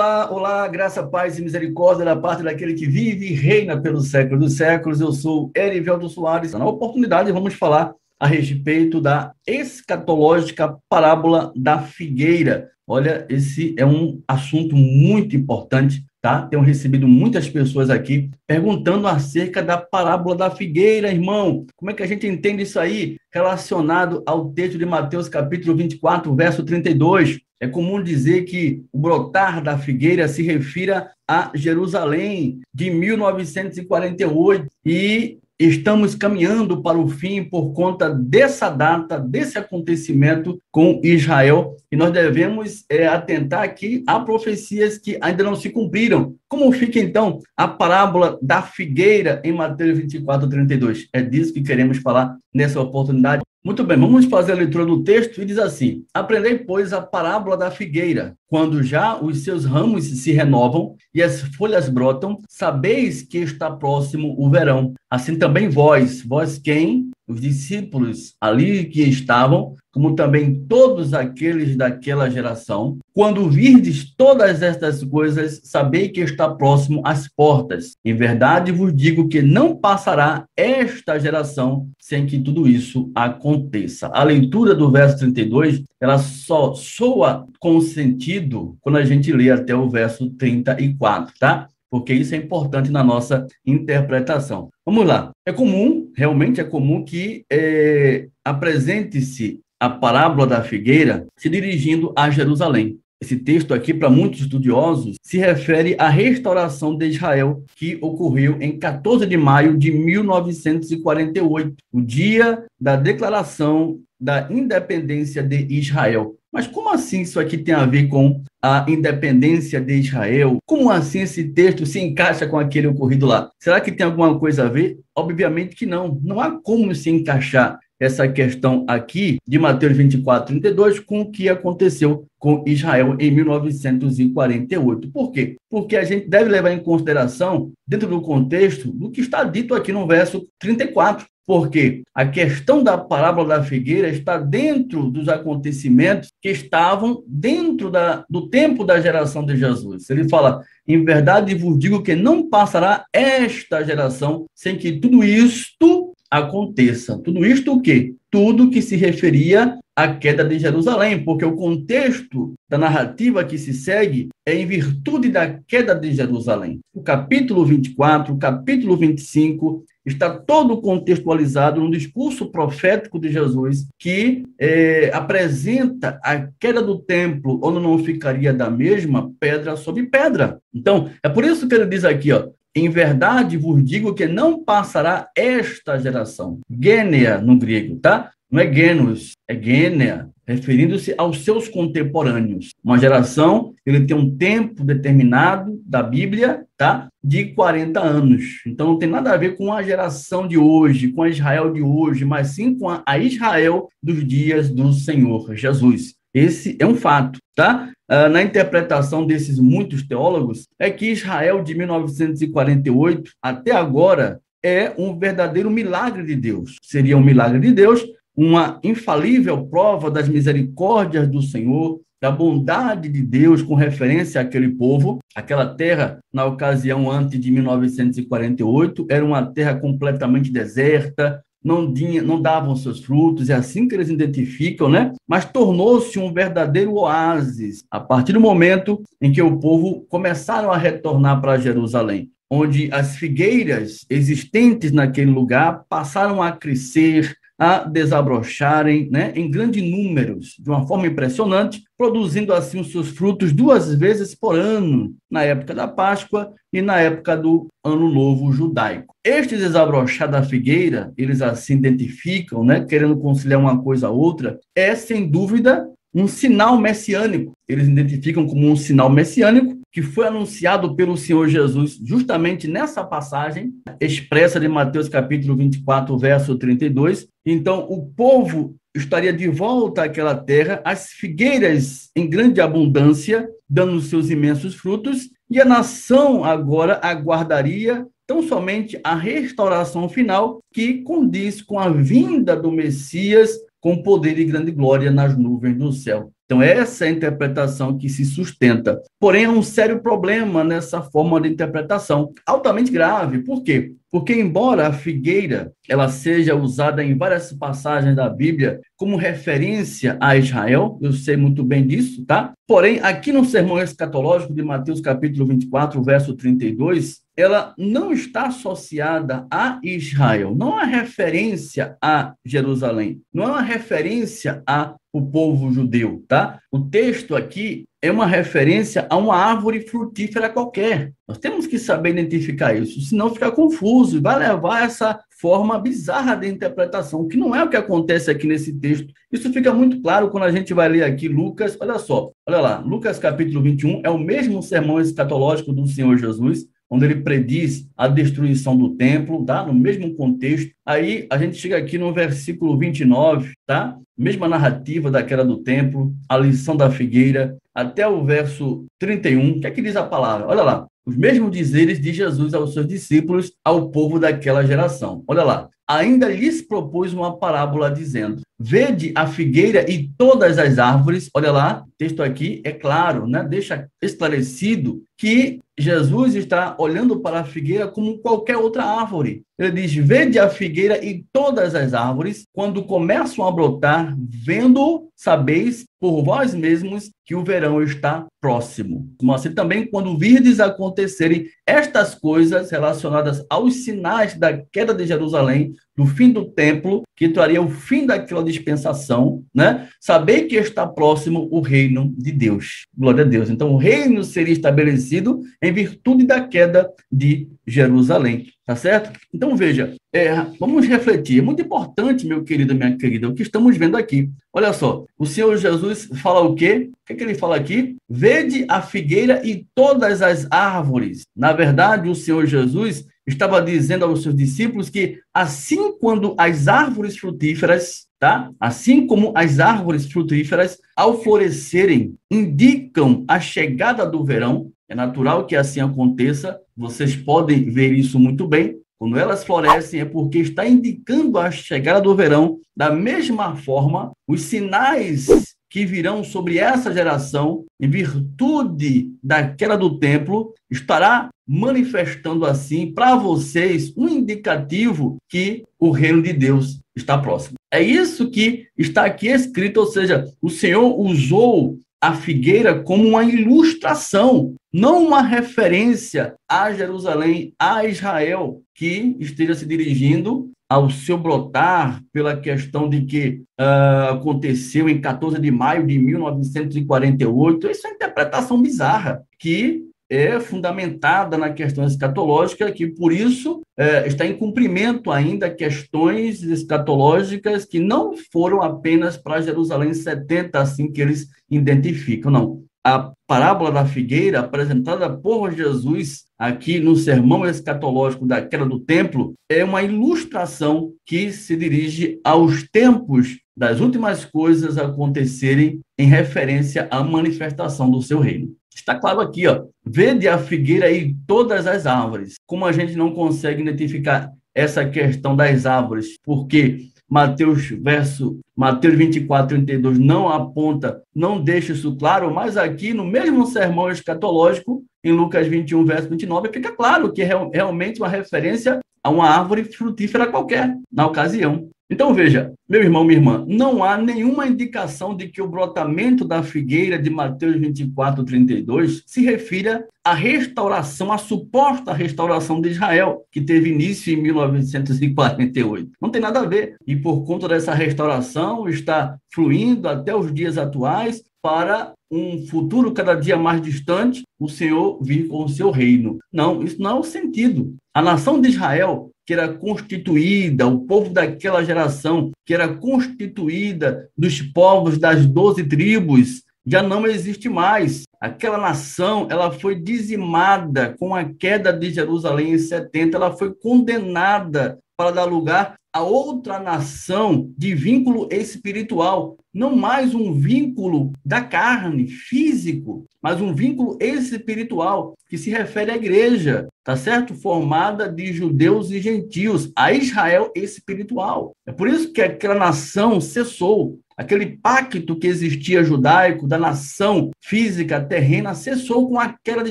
Olá, olá, graça, paz e misericórdia da parte daquele que vive e reina pelos séculos dos séculos. Eu sou Eriveldo Soares. Na oportunidade, vamos falar a respeito da escatológica parábola da figueira. Olha, esse é um assunto muito importante, tá? Tenho recebido muitas pessoas aqui perguntando acerca da parábola da figueira, irmão. Como é que a gente entende isso aí relacionado ao texto de Mateus capítulo 24, verso 32? É comum dizer que o brotar da figueira se refira a Jerusalém de 1948 e estamos caminhando para o fim por conta dessa data, desse acontecimento com Israel, e nós devemos é, atentar aqui a profecias que ainda não se cumpriram. Como fica então a parábola da figueira em Mateus 24, 32? É disso que queremos falar nessa oportunidade. Muito bem, vamos fazer a leitura do texto e diz assim: Aprendei, pois, a parábola da figueira. Quando já os seus ramos se renovam e as folhas brotam, sabeis que está próximo o verão. Assim também vós, vós quem? Os discípulos ali que estavam, como também todos aqueles daquela geração, quando virdes todas estas coisas, sabei que está próximo às portas. Em verdade vos digo que não passará esta geração sem que tudo isso aconteça. A leitura do verso 32, ela só soa com sentido quando a gente lê até o verso 34, tá? Porque isso é importante na nossa interpretação. Vamos lá. É comum, realmente é comum que é, apresente-se a parábola da figueira se dirigindo a Jerusalém. Esse texto aqui, para muitos estudiosos, se refere à restauração de Israel, que ocorreu em 14 de maio de 1948, o dia da declaração da independência de Israel. Mas como assim isso aqui tem a ver com a independência de Israel? Como assim esse texto se encaixa com aquele ocorrido lá? Será que tem alguma coisa a ver? Obviamente que não. Não há como se encaixar essa questão aqui de Mateus 24, 32 com o que aconteceu com Israel em 1948. Por quê? Porque a gente deve levar em consideração, dentro do contexto, do que está dito aqui no verso 34. Porque a questão da parábola da figueira está dentro dos acontecimentos que estavam dentro da, do tempo da geração de Jesus. Ele fala: em verdade vos digo que não passará esta geração sem que tudo isto aconteça. Tudo isto o quê? Tudo que se referia à queda de Jerusalém, porque o contexto da narrativa que se segue é em virtude da queda de Jerusalém. O capítulo 24, o capítulo 25 está todo contextualizado no discurso profético de Jesus que é, apresenta a queda do templo, onde não ficaria da mesma pedra sobre pedra. Então, é por isso que ele diz aqui, ó, em verdade vos digo que não passará esta geração. Gênea no grego, tá? Não é genos, é gênea, referindo-se aos seus contemporâneos. Uma geração, ele tem um tempo determinado da Bíblia, tá? De 40 anos. Então não tem nada a ver com a geração de hoje, com a Israel de hoje, mas sim com a Israel dos dias do Senhor Jesus. Esse é um fato, tá? Uh, na interpretação desses muitos teólogos, é que Israel de 1948 até agora é um verdadeiro milagre de Deus. Seria um milagre de Deus, uma infalível prova das misericórdias do Senhor, da bondade de Deus com referência àquele povo. Aquela terra, na ocasião antes de 1948, era uma terra completamente deserta, não, tinha, não davam seus frutos, é assim que eles identificam, né? Mas tornou-se um verdadeiro oásis a partir do momento em que o povo começaram a retornar para Jerusalém, onde as figueiras existentes naquele lugar passaram a crescer, a desabrocharem né, em grandes números, de uma forma impressionante, produzindo assim os seus frutos duas vezes por ano, na época da Páscoa e na época do Ano Novo Judaico. Este desabrochar da figueira, eles assim identificam, né, querendo conciliar uma coisa a outra, é sem dúvida um sinal messiânico. Eles identificam como um sinal messiânico que foi anunciado pelo Senhor Jesus justamente nessa passagem expressa de Mateus capítulo 24, verso 32. Então, o povo estaria de volta àquela terra, as figueiras em grande abundância, dando seus imensos frutos, e a nação agora aguardaria tão somente a restauração final que condiz com a vinda do Messias com poder e grande glória nas nuvens do céu. Então, essa é a interpretação que se sustenta. Porém, há um sério problema nessa forma de interpretação, altamente grave. Por quê? Porque, embora a figueira ela seja usada em várias passagens da Bíblia como referência a Israel, eu sei muito bem disso, tá? Porém, aqui no sermão escatológico de Mateus capítulo 24, verso 32, ela não está associada a Israel, não é referência a Jerusalém, não é uma referência a o povo judeu, tá? O texto aqui é uma referência a uma árvore frutífera qualquer. Nós temos que saber identificar isso, senão fica confuso e vai levar essa forma bizarra de interpretação, que não é o que acontece aqui nesse texto. Isso fica muito claro quando a gente vai ler aqui Lucas, olha só, olha lá, Lucas capítulo 21 é o mesmo sermão escatológico do Senhor Jesus, onde ele prediz a destruição do templo, tá? No mesmo contexto. Aí a gente chega aqui no versículo 29, tá? Mesma narrativa daquela do templo, a lição da figueira, até o verso 31. O que é que diz a palavra? Olha lá. Os mesmos dizeres de Jesus aos seus discípulos, ao povo daquela geração. Olha lá. Ainda lhes propôs uma parábola dizendo: Vede a figueira e todas as árvores. Olha lá, texto aqui é claro, né? Deixa esclarecido que Jesus está olhando para a figueira como qualquer outra árvore. Ele diz: Vede a figueira e todas as árvores, quando começam a brotar, vendo, sabeis por vós mesmos que o verão está próximo. Mas assim também, quando virdes acontecerem estas coisas relacionadas aos sinais da queda de Jerusalém, do fim do templo, que traria o fim daquela dispensação, né? Saber que está próximo o reino de Deus. Glória a Deus. Então, o reino seria estabelecido em virtude da queda de Jerusalém. Tá certo? Então, veja, é, vamos refletir. É muito importante, meu querido, minha querida, o que estamos vendo aqui. Olha só, o Senhor Jesus fala o quê? O que, é que ele fala aqui? Vede a figueira e todas as árvores. Na verdade, o Senhor Jesus estava dizendo aos seus discípulos que assim quando as árvores frutíferas, tá? Assim como as árvores frutíferas ao florescerem indicam a chegada do verão, é natural que assim aconteça. Vocês podem ver isso muito bem. Quando elas florescem é porque está indicando a chegada do verão. Da mesma forma, os sinais que virão sobre essa geração, em virtude daquela do templo, estará manifestando assim para vocês um indicativo que o reino de Deus está próximo. É isso que está aqui escrito, ou seja, o Senhor usou a figueira como uma ilustração, não uma referência a Jerusalém, a Israel, que esteja se dirigindo ao seu brotar pela questão de que uh, aconteceu em 14 de maio de 1948. Isso é uma interpretação bizarra, que é fundamentada na questão escatológica, que por isso é, está em cumprimento ainda questões escatológicas que não foram apenas para Jerusalém 70, assim que eles identificam, não a parábola da figueira apresentada por Jesus aqui no sermão escatológico da queda do templo é uma ilustração que se dirige aos tempos das últimas coisas acontecerem em referência à manifestação do seu reino. Está claro aqui, ó. Vede a figueira e todas as árvores. Como a gente não consegue identificar essa questão das árvores, porque Mateus verso Mateus 24, 32 não aponta, não deixa isso claro, mas aqui no mesmo sermão escatológico, em Lucas 21, verso 29, fica claro que é realmente uma referência a uma árvore frutífera qualquer na ocasião. Então veja, meu irmão, minha irmã, não há nenhuma indicação de que o brotamento da figueira de Mateus 24, 32 se refira à restauração, à suposta restauração de Israel, que teve início em 1948. Não tem nada a ver. E por conta dessa restauração, está fluindo até os dias atuais para um futuro cada dia mais distante, o Senhor vir com o seu reino. Não, isso não é o sentido. A nação de Israel que era constituída, o povo daquela geração, que era constituída dos povos das doze tribos, já não existe mais. Aquela nação, ela foi dizimada com a queda de Jerusalém em 70, ela foi condenada para dar lugar a outra nação de vínculo espiritual, não mais um vínculo da carne, físico, mas um vínculo espiritual que se refere à igreja, tá certo? Formada de judeus e gentios, a Israel espiritual. É por isso que aquela nação cessou. Aquele pacto que existia judaico da nação física terrena cessou com a queda de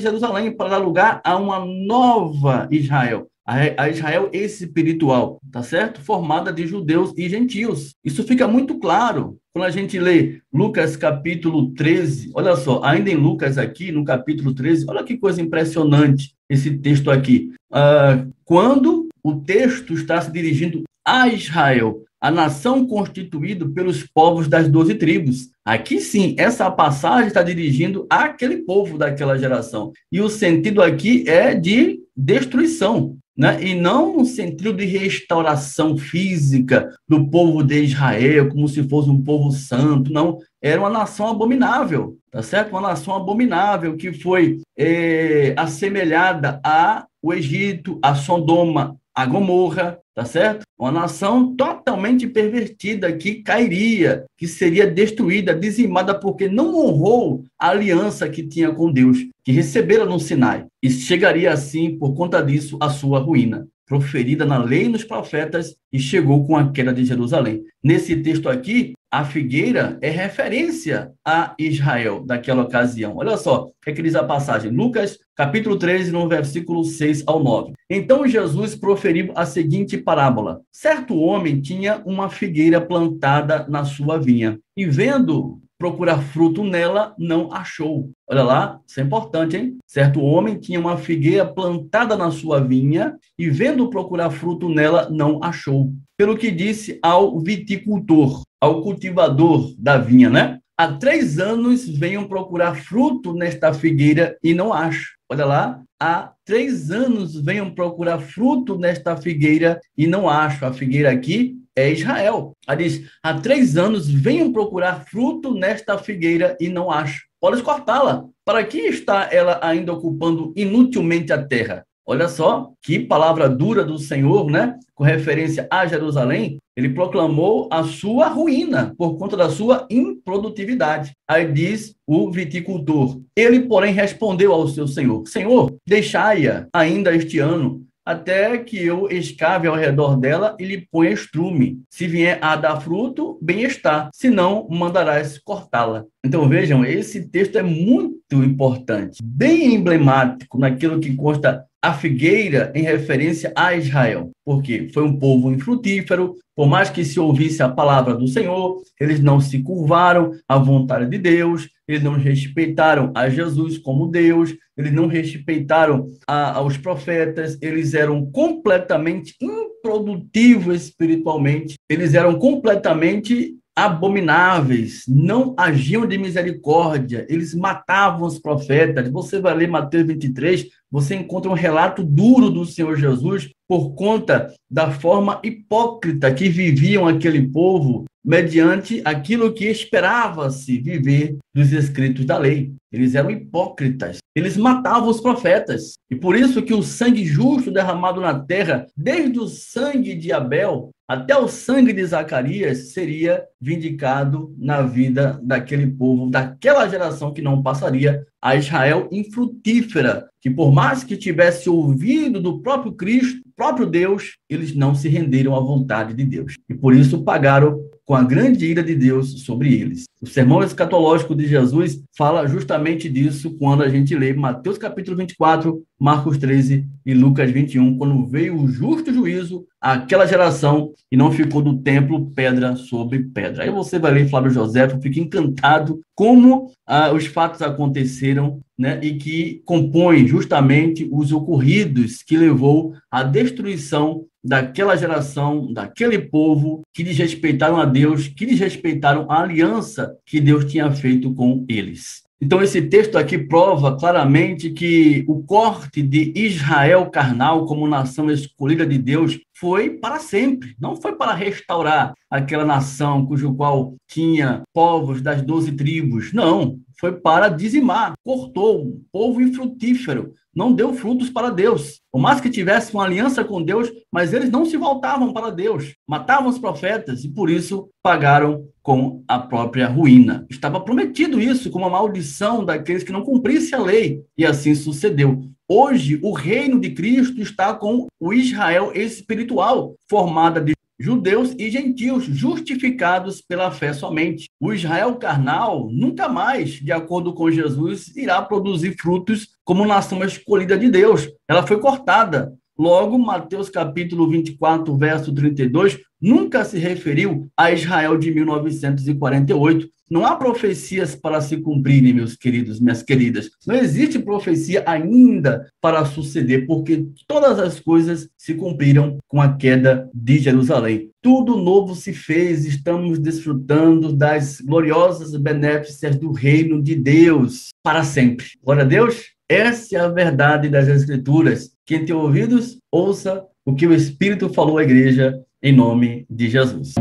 Jerusalém para dar lugar a uma nova Israel, a Israel espiritual, tá certo? Formada de judeus e gentios. Isso fica muito claro quando a gente lê Lucas capítulo 13. Olha só, ainda em Lucas aqui, no capítulo 13, olha que coisa impressionante esse texto aqui. Uh, quando o texto está se dirigindo a Israel, a nação constituída pelos povos das doze tribos. Aqui sim, essa passagem está dirigindo àquele povo daquela geração. E o sentido aqui é de destruição né? e não no sentido de restauração física do povo de Israel, como se fosse um povo santo, não. Era uma nação abominável, tá certo? Uma nação abominável que foi é, assemelhada ao Egito, a Sodoma, a Gomorra, tá certo? Uma nação totalmente pervertida que cairia, que seria destruída, dizimada porque não honrou a aliança que tinha com Deus, que recebera no Sinai, e chegaria assim por conta disso à sua ruína proferida na lei e nos profetas e chegou com a queda de Jerusalém. Nesse texto aqui, a figueira é referência a Israel daquela ocasião. Olha só o é que diz a passagem. Lucas, capítulo 13, no versículo 6 ao 9. Então Jesus proferiu a seguinte parábola: Certo homem tinha uma figueira plantada na sua vinha, e vendo procurar fruto nela, não achou. Olha lá, isso é importante, hein? Certo homem tinha uma figueira plantada na sua vinha e, vendo procurar fruto nela, não achou. Pelo que disse ao viticultor, ao cultivador da vinha, né? Há três anos venham procurar fruto nesta figueira e não acho. Olha lá, há três anos venham procurar fruto nesta figueira e não acho. A figueira aqui é Israel. Ela diz: há três anos venham procurar fruto nesta figueira e não acho. Podes cortá-la. Para que está ela ainda ocupando inutilmente a terra? Olha só que palavra dura do Senhor, né? Com referência a Jerusalém, ele proclamou a sua ruína por conta da sua improdutividade. Aí diz o viticultor. Ele, porém, respondeu ao seu senhor: Senhor, deixai-a ainda este ano até que eu escave ao redor dela e lhe ponha estrume. Se vier a dar fruto, bem está, se não, mandarás cortá-la. Então vejam, esse texto é muito importante, bem emblemático naquilo que consta a figueira em referência a Israel, porque foi um povo infrutífero, por mais que se ouvisse a palavra do Senhor, eles não se curvaram à vontade de Deus, eles não respeitaram a Jesus como Deus, eles não respeitaram a, aos profetas, eles eram completamente improdutivos espiritualmente, eles eram completamente abomináveis, não agiam de misericórdia, eles matavam os profetas. Você vai ler Mateus 23, você encontra um relato duro do Senhor Jesus por conta da forma hipócrita que viviam aquele povo mediante aquilo que esperava-se viver dos escritos da lei. Eles eram hipócritas. Eles matavam os profetas. E por isso que o sangue justo derramado na terra, desde o sangue de Abel até o sangue de Zacarias, seria vindicado na vida daquele povo, daquela geração que não passaria a Israel infrutífera, que por mais que tivesse ouvido do próprio Cristo, próprio Deus, eles não se renderam à vontade de Deus. E por isso pagaram com a grande ira de Deus sobre eles. O sermão escatológico de Jesus fala justamente disso quando a gente lê Mateus capítulo 24, Marcos 13 e Lucas 21, quando veio o justo juízo àquela geração e não ficou do templo pedra sobre pedra. Aí você vai ler Flávio José, fica encantado como ah, os fatos aconteceram né, e que compõem justamente os ocorridos que levou à destruição daquela geração, daquele povo que desrespeitaram a Deus, que desrespeitaram a aliança que Deus tinha feito com eles. Então, esse texto aqui prova claramente que o corte de Israel carnal como nação escolhida de Deus foi para sempre, não foi para restaurar aquela nação cujo qual tinha povos das doze tribos, não, foi para dizimar, cortou um povo infrutífero, não deu frutos para Deus. Por mais que tivesse uma aliança com Deus, mas eles não se voltavam para Deus, matavam os profetas e por isso pagaram com a própria ruína. Estava prometido isso como uma maldição daqueles que não cumprissem a lei, e assim sucedeu. Hoje, o reino de Cristo está com o Israel espiritual, formada de judeus e gentios, justificados pela fé somente. O Israel carnal nunca mais, de acordo com Jesus, irá produzir frutos como nação escolhida de Deus. Ela foi cortada. Logo, Mateus capítulo 24, verso 32, nunca se referiu a Israel de 1948. Não há profecias para se cumprirem, meus queridos, minhas queridas. Não existe profecia ainda para suceder, porque todas as coisas se cumpriram com a queda de Jerusalém. Tudo novo se fez, estamos desfrutando das gloriosas benéficas do reino de Deus para sempre. Glória a Deus. Essa é a verdade das Escrituras. Quem tem ouvidos, ouça o que o Espírito falou à igreja em nome de Jesus.